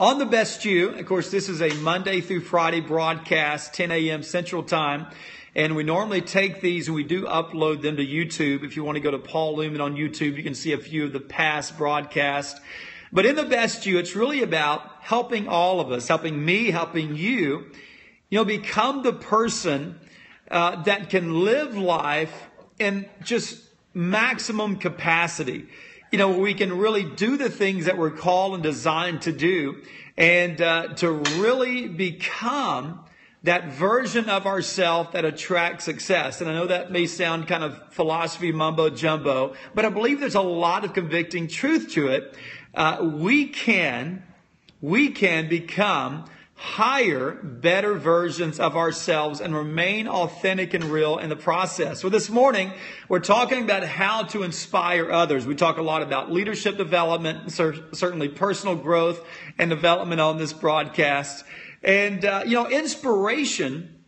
On the Best You, of course, this is a Monday through Friday broadcast, 10 a.m. Central Time. And we normally take these and we do upload them to YouTube. If you want to go to Paul Luman on YouTube, you can see a few of the past broadcasts. But in the Best You, it's really about helping all of us, helping me, helping you, you know, become the person uh, that can live life in just maximum capacity you know, we can really do the things that we're called and designed to do and uh, to really become that version of ourself that attracts success. And I know that may sound kind of philosophy mumbo jumbo, but I believe there's a lot of convicting truth to it. Uh, we can, we can become higher, better versions of ourselves and remain authentic and real in the process. So this morning, we're talking about how to inspire others. We talk a lot about leadership development, certainly personal growth and development on this broadcast. And, uh, you know, inspiration,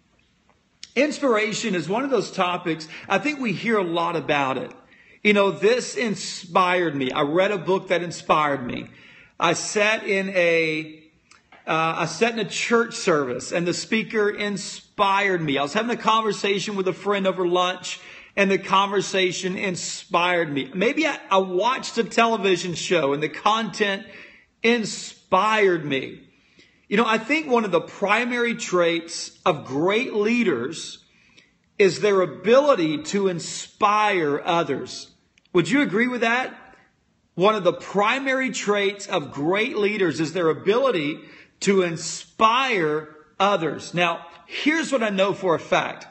inspiration is one of those topics, I think we hear a lot about it. You know, this inspired me. I read a book that inspired me. I sat in a uh, I sat in a church service and the speaker inspired me. I was having a conversation with a friend over lunch and the conversation inspired me. Maybe I, I watched a television show and the content inspired me. You know, I think one of the primary traits of great leaders is their ability to inspire others. Would you agree with that? One of the primary traits of great leaders is their ability to inspire others. Now, here's what I know for a fact.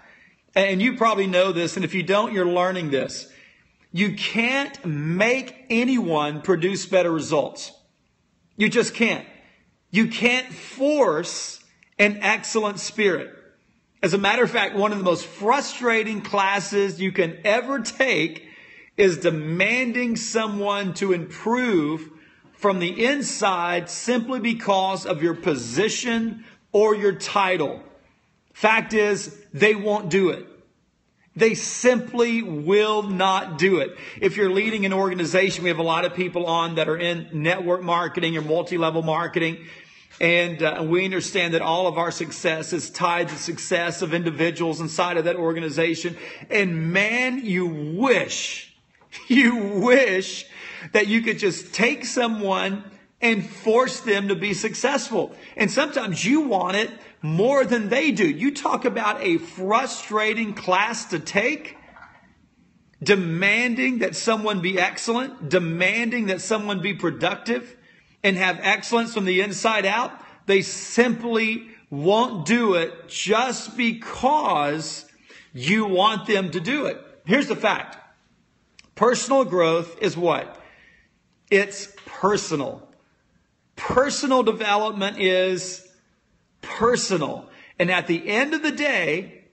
And you probably know this, and if you don't, you're learning this. You can't make anyone produce better results. You just can't. You can't force an excellent spirit. As a matter of fact, one of the most frustrating classes you can ever take is demanding someone to improve from the inside simply because of your position or your title. Fact is, they won't do it. They simply will not do it. If you're leading an organization, we have a lot of people on that are in network marketing or multi-level marketing. And uh, we understand that all of our success is tied to success of individuals inside of that organization. And man, you wish, you wish that you could just take someone and force them to be successful. And sometimes you want it more than they do. You talk about a frustrating class to take, demanding that someone be excellent, demanding that someone be productive and have excellence from the inside out. They simply won't do it just because you want them to do it. Here's the fact. Personal growth is what? It's personal. Personal development is personal. And at the end of the day,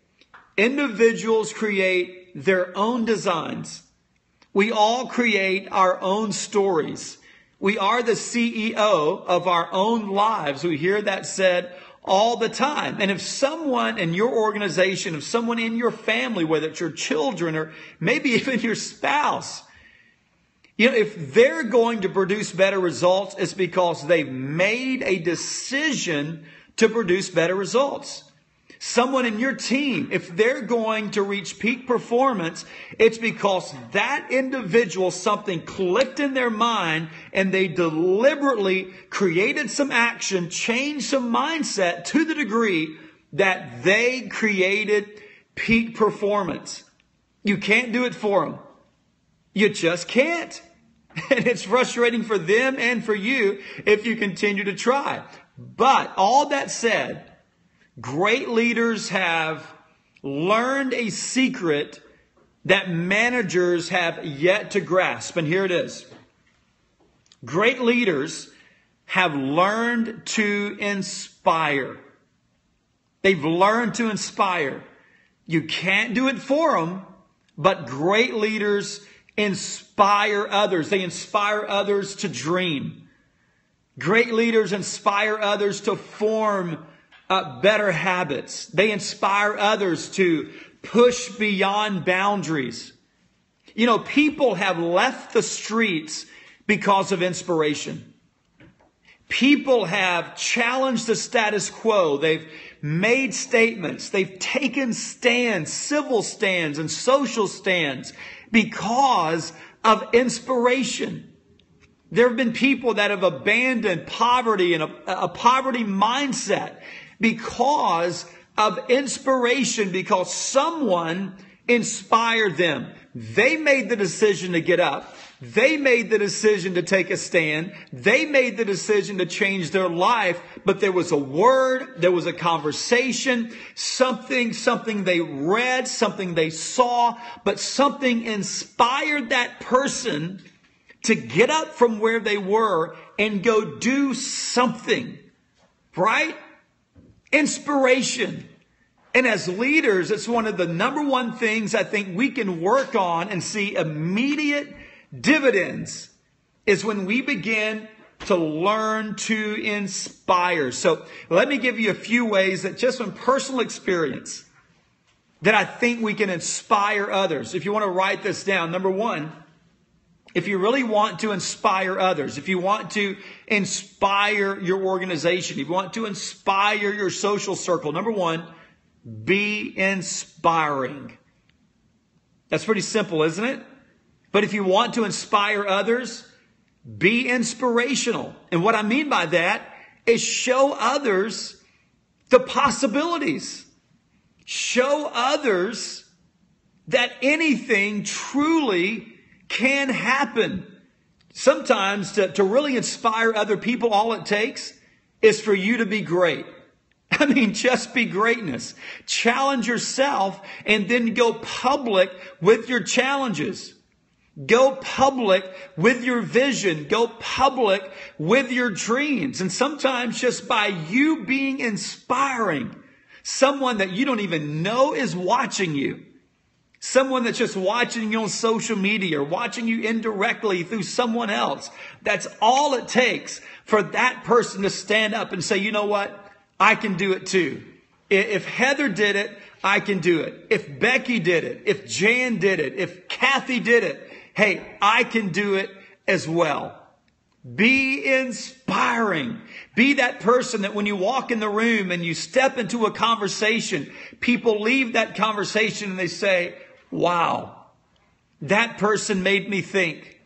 individuals create their own designs. We all create our own stories. We are the CEO of our own lives. We hear that said all the time. And if someone in your organization, if someone in your family, whether it's your children or maybe even your spouse, you know, if they're going to produce better results, it's because they've made a decision to produce better results. Someone in your team, if they're going to reach peak performance, it's because that individual, something clicked in their mind and they deliberately created some action, changed some mindset to the degree that they created peak performance. You can't do it for them. You just can't. And it's frustrating for them and for you if you continue to try. But all that said, great leaders have learned a secret that managers have yet to grasp. And here it is. Great leaders have learned to inspire. They've learned to inspire. You can't do it for them, but great leaders inspire others. They inspire others to dream. Great leaders inspire others to form uh, better habits. They inspire others to push beyond boundaries. You know, people have left the streets because of inspiration. People have challenged the status quo. They've made statements. They've taken stands, civil stands and social stands because of inspiration. There have been people that have abandoned poverty and a, a poverty mindset because of inspiration, because someone inspired them. They made the decision to get up. They made the decision to take a stand. They made the decision to change their life, but there was a word, there was a conversation, something, something they read, something they saw, but something inspired that person to get up from where they were and go do something, right? Inspiration. And as leaders, it's one of the number one things I think we can work on and see immediate dividends is when we begin to learn to inspire. So let me give you a few ways that just from personal experience that I think we can inspire others. If you want to write this down, number one, if you really want to inspire others, if you want to inspire your organization, if you want to inspire your social circle, number one, be inspiring. That's pretty simple, isn't it? But if you want to inspire others, be inspirational. And what I mean by that is show others the possibilities. Show others that anything truly can happen. Sometimes to, to really inspire other people, all it takes is for you to be great. I mean, just be greatness. Challenge yourself and then go public with your challenges. Go public with your vision. Go public with your dreams. And sometimes just by you being inspiring, someone that you don't even know is watching you, Someone that's just watching you on social media or watching you indirectly through someone else. That's all it takes for that person to stand up and say, you know what? I can do it too. If Heather did it, I can do it. If Becky did it, if Jan did it, if Kathy did it, hey, I can do it as well. Be inspiring. Be that person that when you walk in the room and you step into a conversation, people leave that conversation and they say, wow, that person made me think.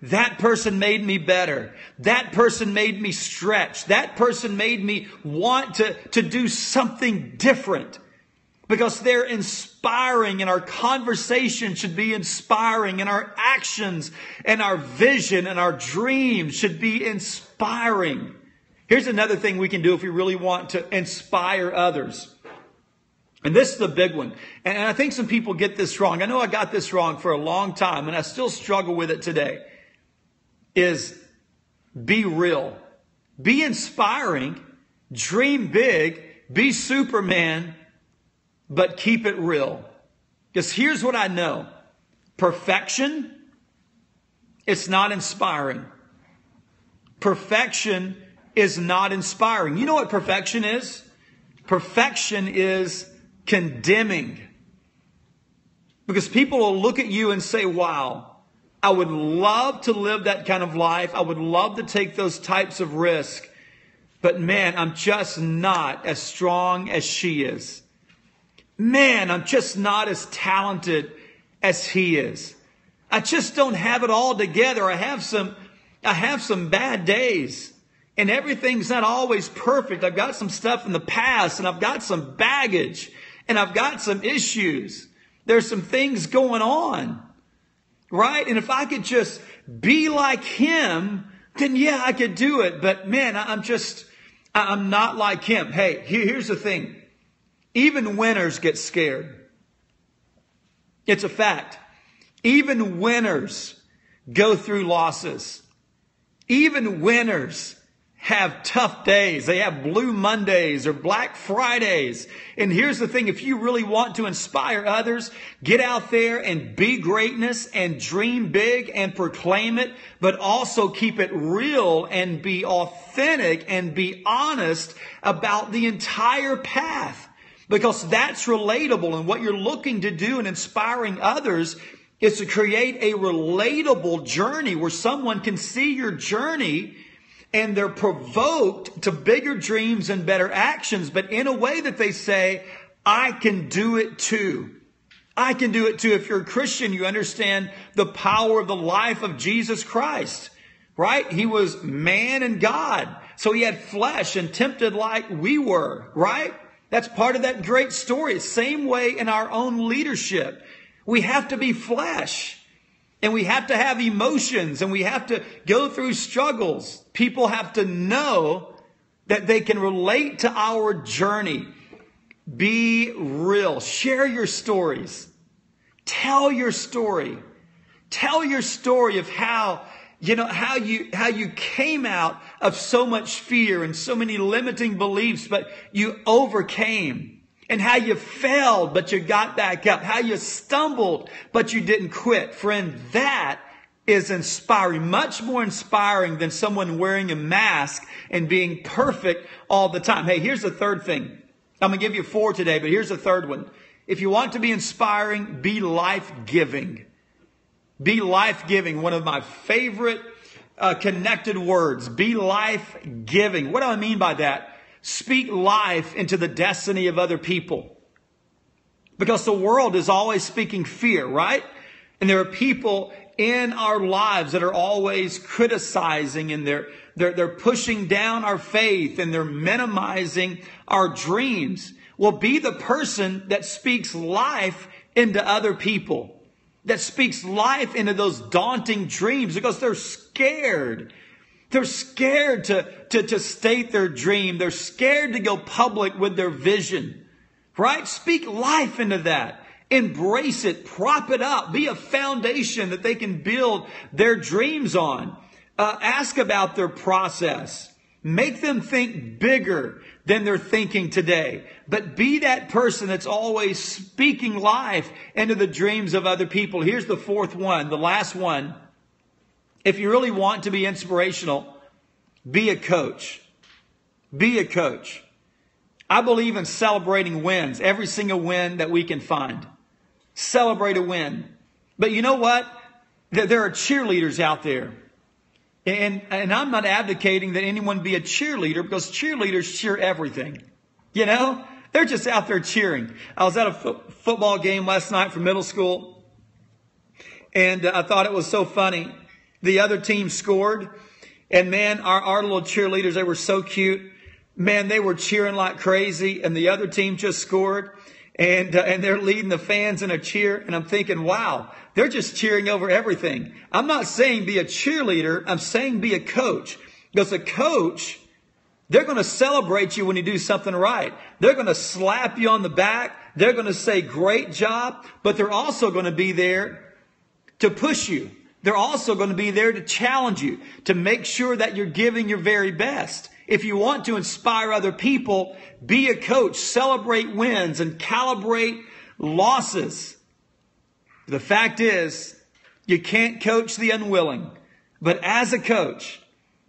That person made me better. That person made me stretch. That person made me want to, to do something different because they're inspiring and our conversation should be inspiring and our actions and our vision and our dreams should be inspiring. Here's another thing we can do if we really want to inspire others. And this is the big one. And I think some people get this wrong. I know I got this wrong for a long time and I still struggle with it today. Is be real. Be inspiring. Dream big. Be Superman, but keep it real. Because here's what I know. Perfection, it's not inspiring. Perfection is not inspiring. You know what perfection is? Perfection is condemning. Because people will look at you and say, wow, I would love to live that kind of life. I would love to take those types of risk. But man, I'm just not as strong as she is. Man, I'm just not as talented as he is. I just don't have it all together. I have some, I have some bad days and everything's not always perfect. I've got some stuff in the past and I've got some baggage and I've got some issues. There's some things going on, right? And if I could just be like him, then yeah, I could do it. But man, I'm just, I'm not like him. Hey, here's the thing. Even winners get scared. It's a fact. Even winners go through losses. Even winners have tough days. They have blue Mondays or Black Fridays. And here's the thing. If you really want to inspire others, get out there and be greatness and dream big and proclaim it, but also keep it real and be authentic and be honest about the entire path because that's relatable. And what you're looking to do in inspiring others is to create a relatable journey where someone can see your journey and they're provoked to bigger dreams and better actions, but in a way that they say, I can do it too. I can do it too. If you're a Christian, you understand the power of the life of Jesus Christ, right? He was man and God. So he had flesh and tempted like we were, right? That's part of that great story. Same way in our own leadership. We have to be flesh. And we have to have emotions and we have to go through struggles. People have to know that they can relate to our journey. Be real. Share your stories. Tell your story. Tell your story of how, you know, how you, how you came out of so much fear and so many limiting beliefs, but you overcame and how you failed, but you got back up, how you stumbled, but you didn't quit. Friend, that is inspiring, much more inspiring than someone wearing a mask and being perfect all the time. Hey, here's the third thing. I'm going to give you four today, but here's the third one. If you want to be inspiring, be life giving. Be life giving. One of my favorite uh, connected words. Be life giving. What do I mean by that? speak life into the destiny of other people. Because the world is always speaking fear, right? And there are people in our lives that are always criticizing and they're, they're, they're pushing down our faith and they're minimizing our dreams. Well, be the person that speaks life into other people, that speaks life into those daunting dreams because they're scared. They're scared to, to, to state their dream. They're scared to go public with their vision. Right? Speak life into that. Embrace it. Prop it up. Be a foundation that they can build their dreams on. Uh, ask about their process. Make them think bigger than they're thinking today. But be that person that's always speaking life into the dreams of other people. Here's the fourth one, the last one. If you really want to be inspirational, be a coach. Be a coach. I believe in celebrating wins, every single win that we can find. Celebrate a win. But you know what? There are cheerleaders out there. And, and I'm not advocating that anyone be a cheerleader because cheerleaders cheer everything. You know? They're just out there cheering. I was at a fo- football game last night for middle school and uh, I thought it was so funny. The other team scored. And man, our, our little cheerleaders, they were so cute. Man, they were cheering like crazy. And the other team just scored. And, uh, and they're leading the fans in a cheer. And I'm thinking, wow, they're just cheering over everything. I'm not saying be a cheerleader. I'm saying be a coach. Because a coach, they're going to celebrate you when you do something right. They're going to slap you on the back. They're going to say, great job. But they're also going to be there to push you. They're also going to be there to challenge you, to make sure that you're giving your very best. If you want to inspire other people, be a coach, celebrate wins and calibrate losses. The fact is, you can't coach the unwilling, but as a coach,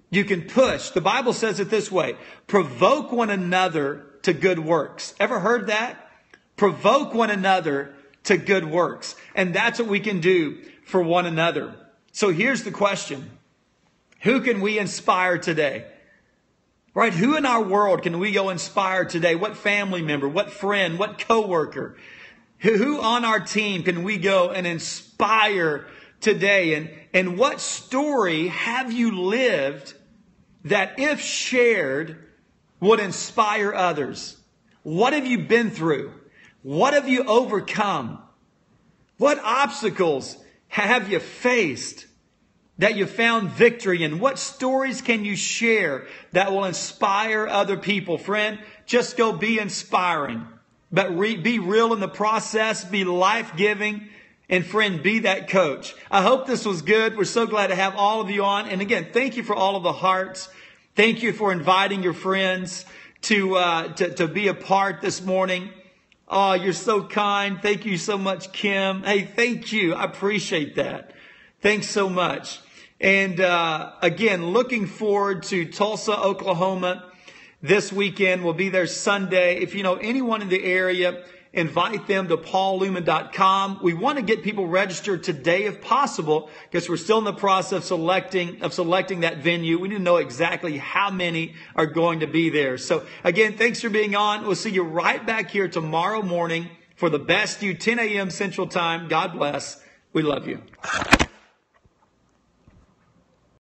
you can push. The Bible says it this way, provoke one another to good works. Ever heard that? Provoke one another to good works. And that's what we can do for one another. So here's the question. Who can we inspire today? Right? Who in our world can we go inspire today? What family member, what friend, what coworker? Who, on our team can we go and inspire today? And, and what story have you lived that if shared would inspire others? What have you been through? What have you overcome? What obstacles have you faced that you found victory in? What stories can you share that will inspire other people? Friend, just go be inspiring, but re- be real in the process, be life giving. And friend, be that coach. I hope this was good. We're so glad to have all of you on. And again, thank you for all of the hearts. Thank you for inviting your friends to, uh, to, to be a part this morning. Oh, you're so kind. Thank you so much, Kim. Hey, thank you. I appreciate that. Thanks so much. And uh, again, looking forward to Tulsa, Oklahoma this weekend. We'll be there Sunday. If you know anyone in the area invite them to paulluman.com. We want to get people registered today if possible because we're still in the process of selecting, of selecting that venue. We need to know exactly how many are going to be there. So again, thanks for being on. We'll see you right back here tomorrow morning for the best you 10 a.m. Central Time. God bless. We love you.